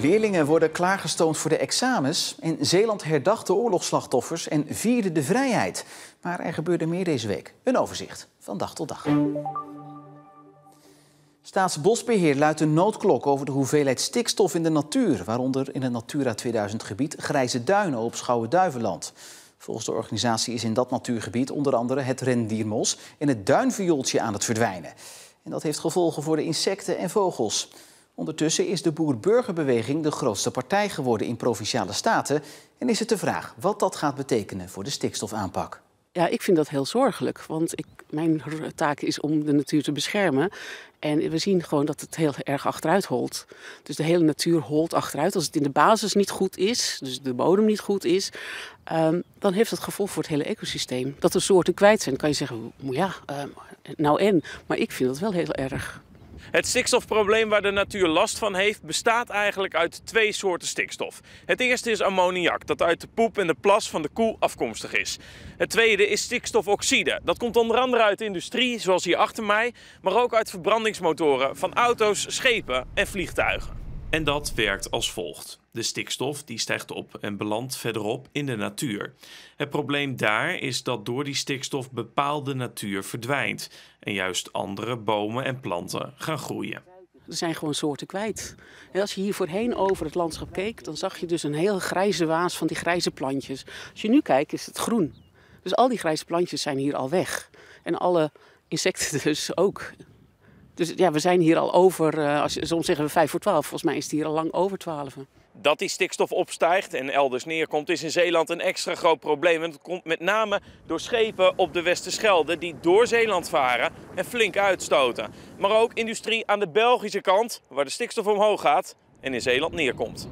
Leerlingen worden klaargestoomd voor de examens. En Zeeland herdacht de oorlogsslachtoffers en vierde de vrijheid. Maar er gebeurde meer deze week. Een overzicht van dag tot dag. Staatsbosbeheer luidt een noodklok over de hoeveelheid stikstof in de natuur, waaronder in het Natura 2000 gebied Grijze Duinen op Schouwen-Duiveland. Volgens de organisatie is in dat natuurgebied onder andere het rendiermos en het duinviooltje aan het verdwijnen. En dat heeft gevolgen voor de insecten en vogels. Ondertussen is de boer-burgerbeweging de grootste partij geworden in provinciale staten en is het de vraag wat dat gaat betekenen voor de stikstofaanpak. Ja, ik vind dat heel zorgelijk, want ik, mijn taak is om de natuur te beschermen. En we zien gewoon dat het heel erg achteruit holt. Dus de hele natuur holt achteruit. Als het in de basis niet goed is, dus de bodem niet goed is, um, dan heeft dat gevolg voor het hele ecosysteem. Dat er soorten kwijt zijn, kan je zeggen, ja, um, nou en. Maar ik vind dat wel heel erg. Het stikstofprobleem waar de natuur last van heeft, bestaat eigenlijk uit twee soorten stikstof. Het eerste is ammoniak, dat uit de poep en de plas van de koe afkomstig is. Het tweede is stikstofoxide. Dat komt onder andere uit de industrie, zoals hier achter mij, maar ook uit verbrandingsmotoren van auto's, schepen en vliegtuigen. En dat werkt als volgt. De stikstof die stijgt op en belandt verderop in de natuur. Het probleem daar is dat door die stikstof bepaalde natuur verdwijnt en juist andere bomen en planten gaan groeien. Er zijn gewoon soorten kwijt. En als je hier voorheen over het landschap keek, dan zag je dus een heel grijze waas van die grijze plantjes. Als je nu kijkt, is het groen. Dus al die grijze plantjes zijn hier al weg. En alle insecten dus ook. Dus ja, we zijn hier al over, uh, als soms zeggen we 5 voor 12. Volgens mij is het hier al lang over 12. Dat die stikstof opstijgt en elders neerkomt is in Zeeland een extra groot probleem. En dat komt met name door schepen op de Westerschelde die door Zeeland varen en flink uitstoten. Maar ook industrie aan de Belgische kant, waar de stikstof omhoog gaat en in Zeeland neerkomt.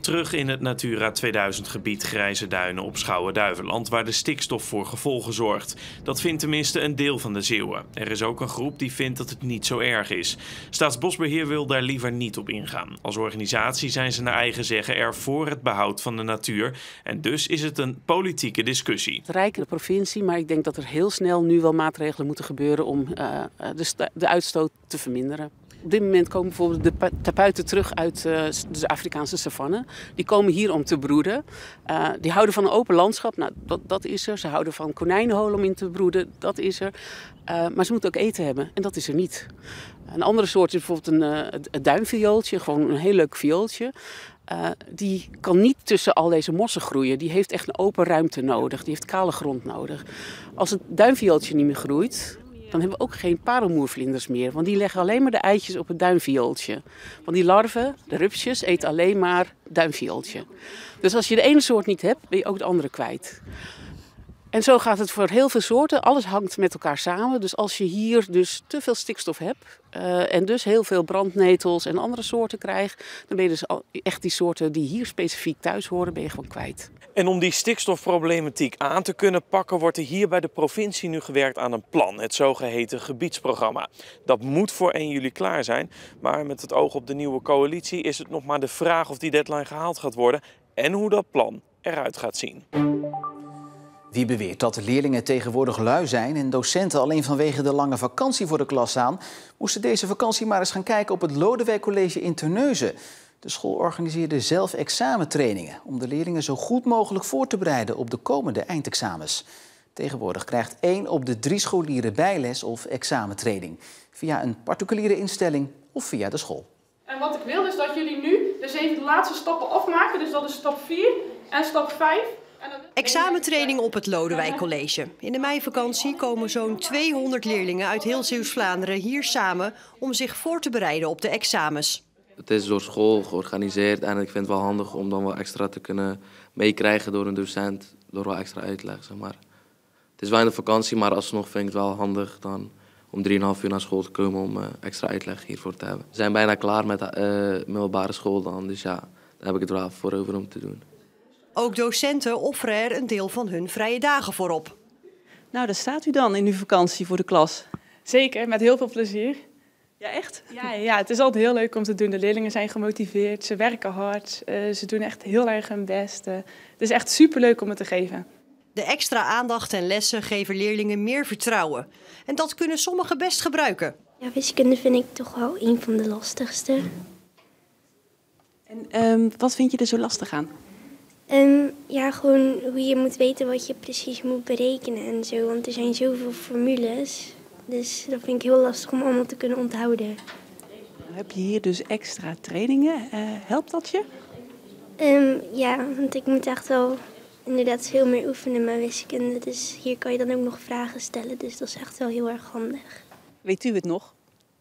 Terug in het Natura 2000 gebied Grijze Duinen op Schouwen-Duiveland, waar de stikstof voor gevolgen zorgt. Dat vindt tenminste een deel van de Zeeuwen. Er is ook een groep die vindt dat het niet zo erg is. Staatsbosbeheer wil daar liever niet op ingaan. Als organisatie zijn ze naar eigen zeggen er voor het behoud van de natuur. En dus is het een politieke discussie. Het Rijk de provincie, maar ik denk dat er heel snel nu wel maatregelen moeten gebeuren om uh, de, de uitstoot te verminderen. Op dit moment komen bijvoorbeeld de tapuiten terug uit uh, de Afrikaanse savanne. Die komen hier om te broeden. Uh, die houden van een open landschap. Nou, dat, dat is er. Ze houden van konijnenholen om in te broeden. Dat is er. Uh, maar ze moeten ook eten hebben. En dat is er niet. Een andere soort is bijvoorbeeld een, een duimviooltje. Gewoon een heel leuk viooltje. Uh, die kan niet tussen al deze mossen groeien. Die heeft echt een open ruimte nodig. Die heeft kale grond nodig. Als het duimviooltje niet meer groeit, dan hebben we ook geen parelmoervlinders meer. Want die leggen alleen maar de eitjes op het duinviooltje. Want die larven, de rupsjes, eten alleen maar duinviooltje. Dus als je de ene soort niet hebt, ben je ook de andere kwijt. En zo gaat het voor heel veel soorten. Alles hangt met elkaar samen. Dus als je hier dus te veel stikstof hebt uh, en dus heel veel brandnetels en andere soorten krijgt, dan ben je dus echt die soorten die hier specifiek thuis horen, ben je gewoon kwijt. En om die stikstofproblematiek aan te kunnen pakken, wordt er hier bij de provincie nu gewerkt aan een plan, het zogeheten gebiedsprogramma. Dat moet voor 1 juli klaar zijn, maar met het oog op de nieuwe coalitie is het nog maar de vraag of die deadline gehaald gaat worden en hoe dat plan eruit gaat zien. Wie beweert dat leerlingen tegenwoordig lui zijn en docenten alleen vanwege de lange vakantie voor de klas staan, moesten deze vakantie maar eens gaan kijken op het Lodewijk College in Terneuzen. De school organiseerde zelf examentrainingen om de leerlingen zo goed mogelijk voor te bereiden op de komende eindexamens. Tegenwoordig krijgt één op de drie scholieren bijles of examentraining via een particuliere instelling of via de school. En wat ik wil is dat jullie nu de laatste stappen afmaken. Dus dat is stap 4 en stap 5. Examentraining op het Lodewijk College. In de meivakantie komen zo'n 200 leerlingen uit heel Zeeuws-Vlaanderen hier samen om zich voor te bereiden op de examens. Het is door school georganiseerd en ik vind het wel handig om dan wel extra te kunnen meekrijgen door een docent, door wel extra uitleg. Zeg maar. Het is wel in de vakantie, maar alsnog vind ik het wel handig dan om 3,5 uur naar school te komen om uh, extra uitleg hiervoor te hebben. We zijn bijna klaar met de uh, middelbare school dan, dus ja, daar heb ik het wel voor over om te doen. Ook docenten offeren er een deel van hun vrije dagen voor op. Nou, daar staat u dan in uw vakantie voor de klas. Zeker, met heel veel plezier. Ja, echt? Ja, ja, het is altijd heel leuk om te doen. De leerlingen zijn gemotiveerd, ze werken hard, uh, ze doen echt heel erg hun best. Uh, het is echt superleuk om het te geven. De extra aandacht en lessen geven leerlingen meer vertrouwen. En dat kunnen sommigen best gebruiken. Ja, wiskunde vind ik toch wel een van de lastigste. En ehm, wat vind je er zo lastig aan? Ehm, ja, gewoon hoe je moet weten wat je precies moet berekenen en zo. Want er zijn zoveel formules. Dus dat vind ik heel lastig om allemaal te kunnen onthouden. Nou heb je hier dus extra trainingen. Eh, helpt dat je? Ehm, ja, want ik moet echt wel inderdaad veel meer oefenen met wiskunde. Dus hier kan je dan ook nog vragen stellen. Dus dat is echt wel heel erg handig. Weet u het nog?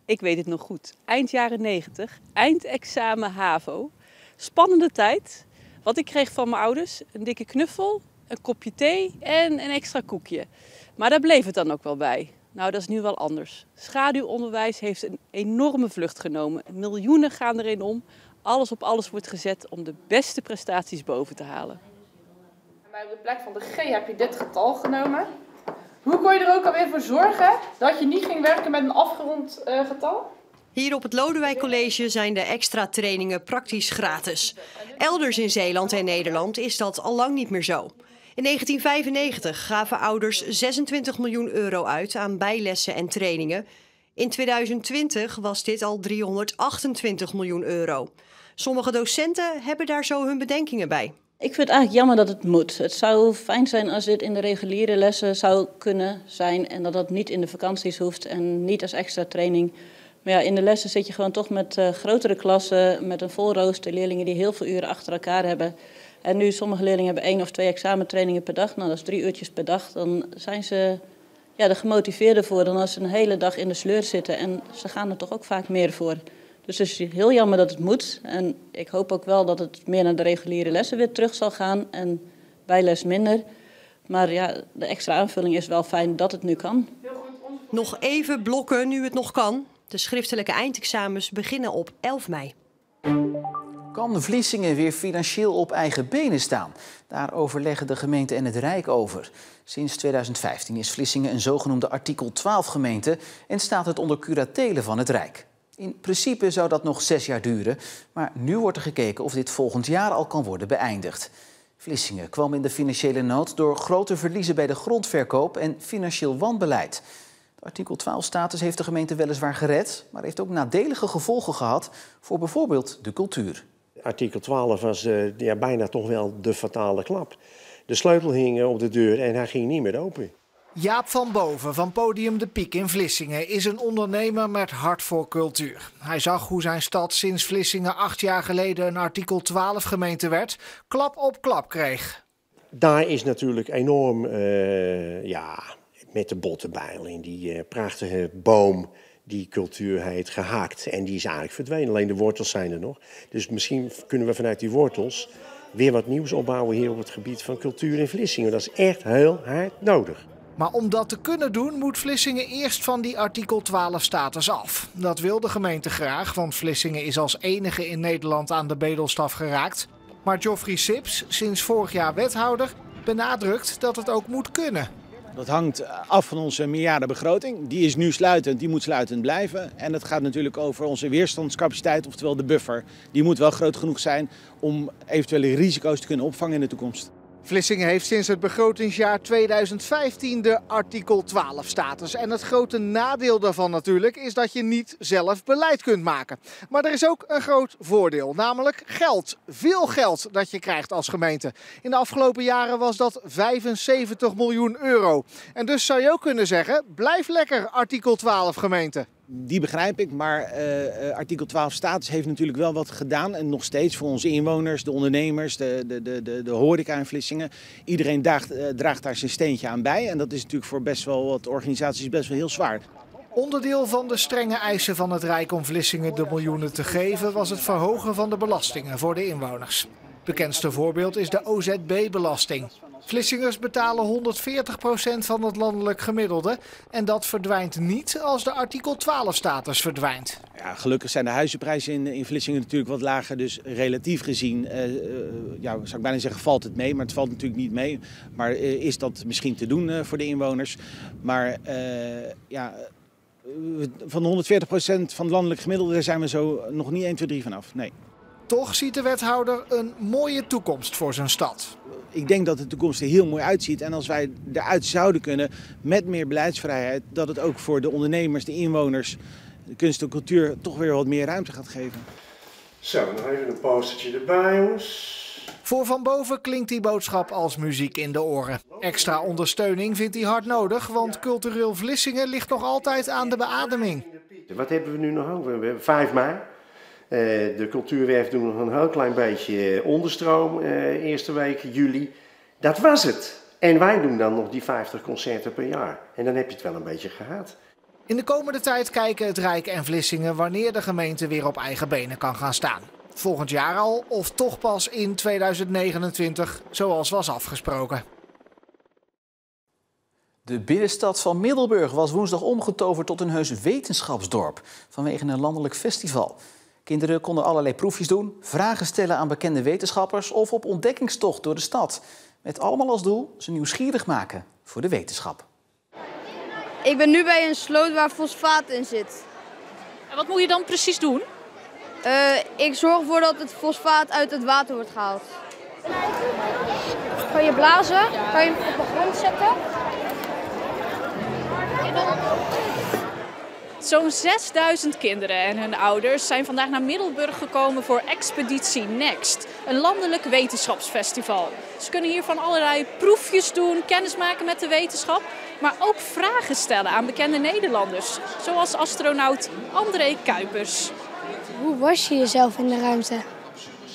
Ik weet het nog goed. Eind jaren 90, eindexamen HAVO. Spannende tijd. Wat ik kreeg van mijn ouders, een dikke knuffel, een kopje thee en een extra koekje. Maar daar bleef het dan ook wel bij. Nou, dat is nu wel anders. Schaduwonderwijs heeft een enorme vlucht genomen. Miljoenen gaan erin om. Alles op alles wordt gezet om de beste prestaties boven te halen. Bij de plek van de G heb je dit getal genomen. Hoe kon je er ook alweer voor zorgen dat je niet ging werken met een afgerond uh, getal? Hier op het Lodewijk College zijn de extra trainingen praktisch gratis. Elders in Zeeland en Nederland is dat al lang niet meer zo. In 1995 gaven ouders 26 miljoen euro uit aan bijlessen en trainingen. In 2020 was dit al 328 miljoen euro. Sommige docenten hebben daar zo hun bedenkingen bij. Ik vind het eigenlijk jammer dat het moet. Het zou fijn zijn als dit in de reguliere lessen zou kunnen zijn en dat dat niet in de vakanties hoeft en niet als extra training. Maar ja, in de lessen zit je gewoon toch met uh, grotere klassen, met een vol rooster, leerlingen die heel veel uren achter elkaar hebben. En nu sommige leerlingen hebben één of twee examentrainingen per dag. Nou, dat is drie uurtjes per dag. Dan zijn ze ja, er gemotiveerder voor dan als ze een hele dag in de sleur zitten. En ze gaan er toch ook vaak meer voor. Dus het is heel jammer dat het moet. En ik hoop ook wel dat het meer naar de reguliere lessen weer terug zal gaan. En bijles minder. Maar ja, de extra aanvulling is wel fijn dat het nu kan. Nog even blokken nu het nog kan. De schriftelijke eindexamens beginnen op 11 mei. Kan Vlissingen weer financieel op eigen benen staan? Daar overleggen de gemeente en het Rijk over. Sinds 2015 is Vlissingen een zogenoemde artikel 12 gemeente en staat het onder curatele van het Rijk. In principe zou dat nog zes jaar duren, maar nu wordt er gekeken of dit volgend jaar al kan worden beëindigd. Vlissingen kwam in de financiële nood door grote verliezen bij de grondverkoop en financieel wanbeleid. Artikel 12-status heeft de gemeente weliswaar gered, maar heeft ook nadelige gevolgen gehad voor bijvoorbeeld de cultuur. Artikel 12 was uh, ja, bijna toch wel de fatale klap. De sleutel hing op de deur en hij ging niet meer open. Jaap van Boven van Podium de Piek in Vlissingen is een ondernemer met hart voor cultuur. Hij zag hoe zijn stad sinds Vlissingen acht jaar geleden een artikel 12 gemeente werd, klap op klap kreeg. Daar is natuurlijk enorm, uh, ja, met de bottenbijl in die uh, prachtige boom die cultuur heet gehaakt. En die is eigenlijk verdwenen. Alleen de wortels zijn er nog. Dus misschien kunnen we vanuit die wortels weer wat nieuws opbouwen hier op het gebied van cultuur in Vlissingen. Dat is echt heel hard nodig. Maar om dat te kunnen doen, moet Vlissingen eerst van die artikel 12 status af. Dat wil de gemeente graag, want Vlissingen is als enige in Nederland aan de bedelstaf geraakt. Maar Geoffrey Sips, sinds vorig jaar wethouder, benadrukt dat het ook moet kunnen. Dat hangt af van onze miljardenbegroting. Die is nu sluitend, die moet sluitend blijven. En het gaat natuurlijk over onze weerstandscapaciteit, oftewel de buffer. Die moet wel groot genoeg zijn om eventuele risico's te kunnen opvangen in de toekomst. Vlissingen heeft sinds het begrotingsjaar 2015 de artikel 12 status. En het grote nadeel daarvan natuurlijk is dat je niet zelf beleid kunt maken. Maar er is ook een groot voordeel, namelijk geld. Veel geld dat je krijgt als gemeente. In de afgelopen jaren was dat 75 miljoen euro. En dus zou je ook kunnen zeggen, blijf lekker artikel 12 gemeente. Die begrijp ik, maar uh, artikel 12 status heeft natuurlijk wel wat gedaan. En nog steeds voor onze inwoners, de ondernemers, de, de, de, de, de horeca in Vlissingen. Iedereen uh, draagt daar zijn steentje aan bij. En dat is natuurlijk voor best wel wat organisaties best wel heel zwaar. Onderdeel van de strenge eisen van het Rijk om Vlissingen de miljoenen te geven... was het verhogen van de belastingen voor de inwoners. Bekendste voorbeeld is de OZB-belasting. Vlissingers betalen 140% van het landelijk gemiddelde. En dat verdwijnt niet als de artikel 12-status verdwijnt. Ja, gelukkig zijn de huizenprijzen in, in Vlissingen natuurlijk wat lager. Dus relatief gezien, uh, ja, zou ik bijna zeggen, valt het mee. Maar het valt natuurlijk niet mee. Maar uh, is dat misschien te doen voor de inwoners. Maar ja, van 140% van het landelijk gemiddelde zijn we zo nog niet 1, 2, 3 vanaf. Nee. Toch ziet de wethouder een mooie toekomst voor zijn stad. Ik denk dat de toekomst er heel mooi uitziet. En als wij eruit zouden kunnen met meer beleidsvrijheid, dat het ook voor de ondernemers, de inwoners, de kunst en cultuur toch weer wat meer ruimte gaat geven. Zo, nog even een postertje erbij, jongens. Voor Van Boven klinkt die boodschap als muziek in de oren. Extra ondersteuning vindt hij hard nodig, want cultureel Vlissingen ligt nog altijd aan de beademing. Wat hebben we nu nog over? We hebben 5 mei. Eh, de cultuurwerf doen nog een heel klein beetje onderstroom uh, eerste week juli. Dat was het. En wij doen dan nog die 50 concerten per jaar. En dan heb je het wel een beetje gehad. In de komende tijd kijken het Rijk en Vlissingen wanneer de gemeente weer op eigen benen kan gaan staan. Volgend jaar al of toch pas in 2029, zoals was afgesproken. De binnenstad van Middelburg was woensdag omgetoverd tot een heus wetenschapsdorp vanwege een landelijk festival. Kinderen konden allerlei proefjes doen, vragen stellen aan bekende wetenschappers of op ontdekkingstocht door de stad. Met allemaal als doel ze nieuwsgierig maken voor de wetenschap. Ik ben nu bij een sloot waar fosfaat in zit. En wat moet je dan precies doen? Uh, ik zorg ervoor dat het fosfaat uit het water wordt gehaald. Kan je blazen? Kan je hem op de grond zetten? En dan... Zo'n 6000 kinderen en hun ouders zijn vandaag naar Middelburg gekomen voor Expeditie Next, een landelijk wetenschapsfestival. Ze kunnen hier van allerlei proefjes doen, kennis maken met de wetenschap, maar ook vragen stellen aan bekende Nederlanders, zoals astronaut André Kuipers. Hoe was je jezelf in de ruimte?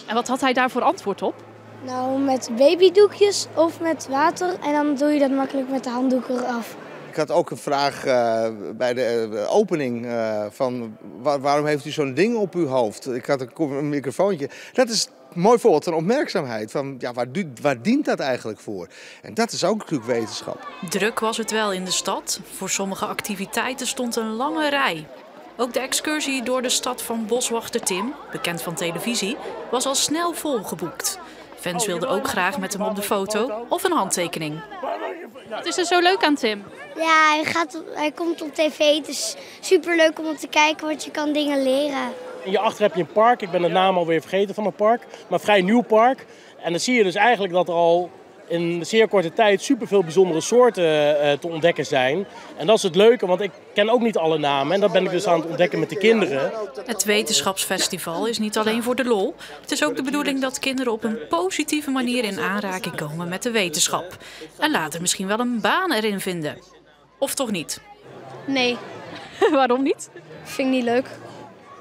En wat had hij daarvoor antwoord op? Nou, met babydoekjes of met water en dan doe je dat makkelijk met de handdoeken eraf. Ik had ook een vraag uh, bij de uh, opening uh, van waar, waarom heeft u zo'n ding op uw hoofd? Ik had een, een microfoontje. Dat is een mooi voorbeeld van opmerkzaamheid. Van, ja, waar, waar dient dat eigenlijk voor? En dat is ook natuurlijk wetenschap. Druk was het wel in de stad. Voor sommige activiteiten stond een lange rij. Ook de excursie door de stad van boswachter Tim, bekend van televisie, was al snel volgeboekt. Fans wilden ook graag met hem op de foto of een handtekening. Wat is er zo leuk aan Tim? Ja, hij, gaat, hij komt op tv. Het is superleuk om te kijken, want je kan dingen leren. In je achter heb je een park. Ik ben de naam alweer vergeten van het park. Maar een vrij nieuw park. En dan zie je dus eigenlijk dat er al in zeer korte tijd superveel bijzondere soorten uh, te ontdekken zijn. En dat is het leuke, want ik ken ook niet alle namen. En dat ben ik dus aan het ontdekken met de kinderen. Het wetenschapsfestival is niet alleen voor de lol. Het is ook de bedoeling dat kinderen op een positieve manier in aanraking komen met de wetenschap. En later misschien wel een baan erin vinden. Of toch niet? Nee. Waarom niet? Vind ik niet leuk.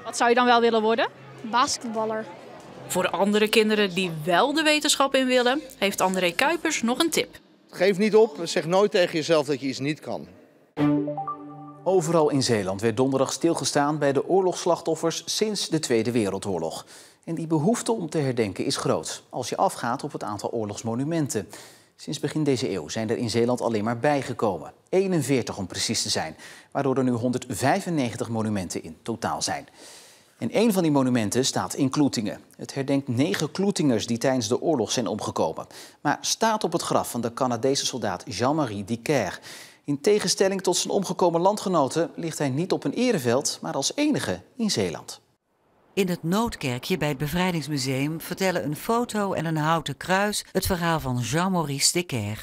Wat zou je dan wel willen worden? Basketballer. Voor andere kinderen die wel de wetenschap in willen, heeft André Kuipers nog een tip. Geef niet op, zeg nooit tegen jezelf dat je iets niet kan. Overal in Zeeland werd donderdag stilgestaan bij de oorlogsslachtoffers sinds de Tweede Wereldoorlog. En die behoefte om te herdenken is groot, als je afgaat op het aantal oorlogsmonumenten. Sinds begin deze eeuw zijn er in Zeeland alleen maar bijgekomen. 41 om precies te zijn, waardoor er nu 195 monumenten in totaal zijn. En een van die monumenten staat in Kloetingen. Het herdenkt negen Kloetingers die tijdens de oorlog zijn omgekomen. Maar staat op het graf van de Canadese soldaat Jean-Marie Dicaire. In tegenstelling tot zijn omgekomen landgenoten ligt hij niet op een ereveld, maar als enige in Zeeland. In het Noodkerkje bij het Bevrijdingsmuseum vertellen een foto en een houten kruis het verhaal van Jean-Maurice Dicaire.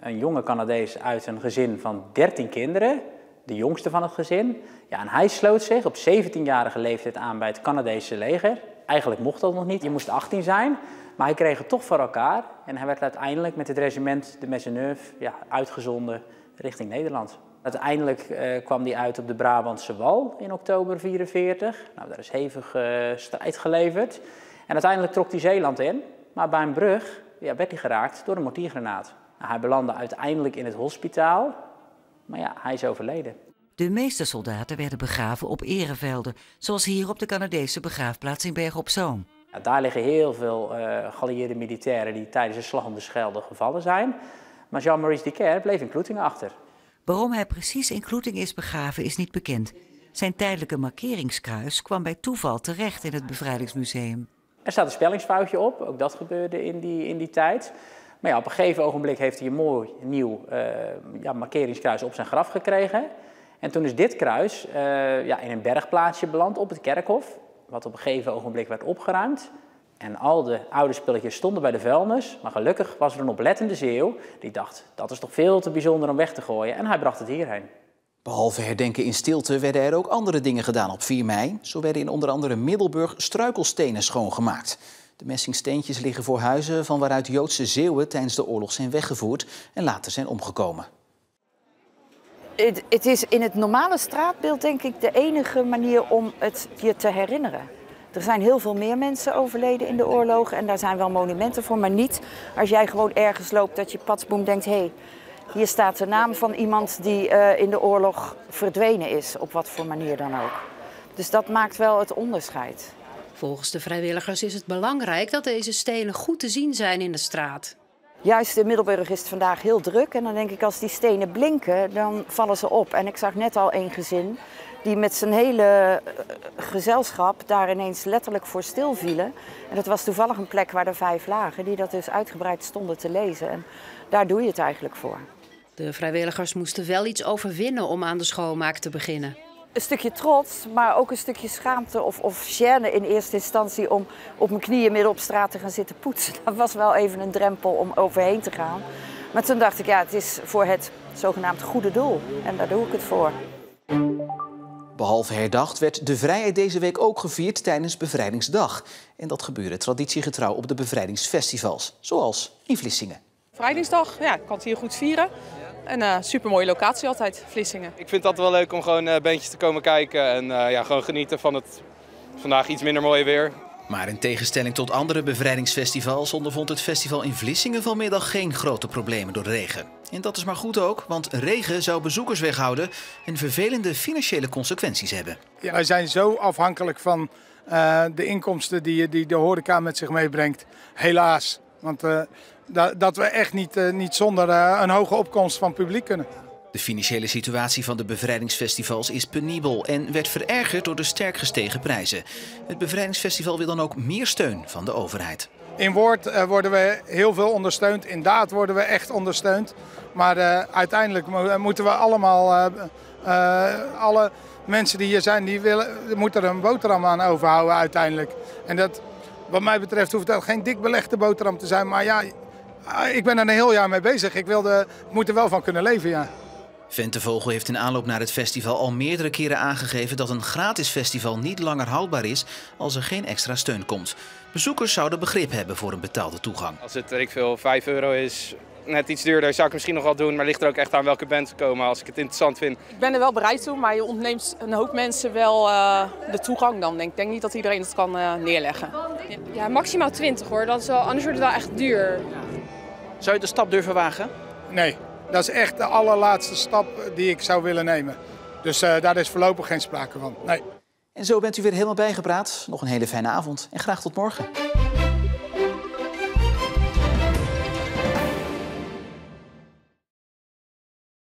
Een jonge Canadees uit een gezin van 13 kinderen, de jongste van het gezin. Ja, en hij sloot zich op 17-jarige leeftijd aan bij het Canadese leger. Eigenlijk mocht dat nog niet, je moest 18 zijn. Maar hij kreeg het toch voor elkaar. En hij werd uiteindelijk met het regiment de Maisonneuve ja, uitgezonden richting Nederland. Uiteindelijk eh, kwam hij uit op de Brabantse Wal in oktober 44. Nou, daar is hevig uh, strijd geleverd. En uiteindelijk trok hij Zeeland in. Maar bij een brug ja, werd hij geraakt door een mortiergranaat. Nou, hij belandde uiteindelijk in het hospitaal. Maar ja, hij is overleden. De meeste soldaten werden begraven op erevelden, zoals hier op de Canadese begraafplaats in Berg op Zoom. Ja, daar liggen heel veel uh, geallieerde militairen die tijdens de slag om de Schelde gevallen zijn. Maar Jean-Maurice Dicaire bleef in Kloetingen achter. Waarom hij precies in Kloetingen is begraven is niet bekend. Zijn tijdelijke markeringskruis kwam bij toeval terecht in het Bevrijdingsmuseum. Er staat een spellingsfoutje op, ook dat gebeurde in die, in die tijd. Maar ja, op een gegeven ogenblik heeft hij een mooi nieuw uh, ja, markeringskruis op zijn graf gekregen. En toen is dit kruis uh, ja, in een bergplaatsje beland op het kerkhof, wat op een gegeven ogenblik werd opgeruimd. En al de oude spulletjes stonden bij de vuilnis, maar gelukkig was er een oplettende zeeuw die dacht, dat is toch veel te bijzonder om weg te gooien. En hij bracht het hierheen. Behalve herdenken in stilte werden er ook andere dingen gedaan op 4 mei. Zo werden in onder andere Middelburg struikelstenen schoongemaakt. De messingsteentjes liggen voor huizen van waaruit Joodse Zeeuwen tijdens de oorlog zijn weggevoerd en later zijn omgekomen. Het, is in het normale straatbeeld denk ik de enige manier om het je te herinneren. Er zijn heel veel meer mensen overleden in de oorlog en daar zijn wel monumenten voor, maar niet als jij gewoon ergens loopt dat je patsboom denkt, hé, hey, hier staat de naam van iemand die uh, in de oorlog verdwenen is, op wat voor manier dan ook. Dus dat maakt wel het onderscheid. Volgens de vrijwilligers is het belangrijk dat deze stenen goed te zien zijn in de straat. Juist in Middelburg is het vandaag heel druk. En dan denk ik, als die stenen blinken, dan vallen ze op. En ik zag net al één gezin die met zijn hele gezelschap daar ineens letterlijk voor stil vielen. En dat was toevallig een plek waar er vijf lagen, die dat dus uitgebreid stonden te lezen. En daar doe je het eigenlijk voor. De vrijwilligers moesten wel iets overwinnen om aan de schoonmaak te beginnen een stukje trots, maar ook een stukje schaamte of, of gêne in eerste instantie om op mijn knieën midden op straat te gaan zitten poetsen. Dat was wel even een drempel om overheen te gaan. Maar toen dacht ik, ja, het is voor het zogenaamd goede doel. En daar doe ik het voor. Behalve herdacht werd de vrijheid deze week ook gevierd tijdens Bevrijdingsdag. En dat gebeurde traditiegetrouw op de bevrijdingsfestivals, zoals in Vlissingen. Bevrijdingsdag, ja, ik kan het hier goed vieren. En uh, super mooie locatie altijd, Vlissingen. Ik vind het wel leuk om gewoon uh, bandjes te komen kijken en uh, ja, gewoon genieten van het vandaag iets minder mooie weer. Maar in tegenstelling tot andere bevrijdingsfestivals ondervond het festival in Vlissingen vanmiddag geen grote problemen door de regen. En dat is maar goed ook, want regen zou bezoekers weghouden en vervelende financiële consequenties hebben. Ja, wij zijn zo afhankelijk van de inkomsten die, die de horeca met zich meebrengt. Helaas. Want dat we echt niet, eh, niet zonder eh, een hoge opkomst van publiek kunnen. De financiële situatie van de bevrijdingsfestivals is penibel en werd verergerd door de sterk gestegen prijzen. Het bevrijdingsfestival wil dan ook meer steun van de overheid. In woord uh, worden we heel veel ondersteund, in daad worden we echt ondersteund. Maar uh, uiteindelijk mo moeten we allemaal, uh, alle mensen die hier zijn, die willen, moeten er een boterham aan overhouden uiteindelijk. En dat, wat mij betreft hoeft dat geen dik belegde boterham te zijn, maar ja, ik ben er een heel jaar mee bezig. Ik, wilde, moet er wel van kunnen leven, ja. Ventevogel heeft in aanloop naar het festival al meerdere keren aangegeven dat een gratis festival niet langer houdbaar is als er geen extra steun komt. Bezoekers zouden begrip hebben voor een betaalde toegang. Als het, ik veel, 5 euro is, net iets duurder, zou ik misschien nog wel doen. Maar ligt er ook echt aan welke band ze komen als ik het interessant vind. Ik ben er wel bereid toe, maar je ontneemt een hoop mensen wel uh, de toegang dan. Ik denk niet dat iedereen het kan uh, neerleggen. Ja, maximaal 20 hoor, dat is wel, anders wordt het wel echt duur. Zou je de stap durven wagen? Nee, dat is echt de allerlaatste stap die ik zou willen nemen. Dus uh, daar is voorlopig geen sprake van. Nee. En zo bent u weer helemaal bijgepraat. Nog een hele fijne avond en graag tot morgen.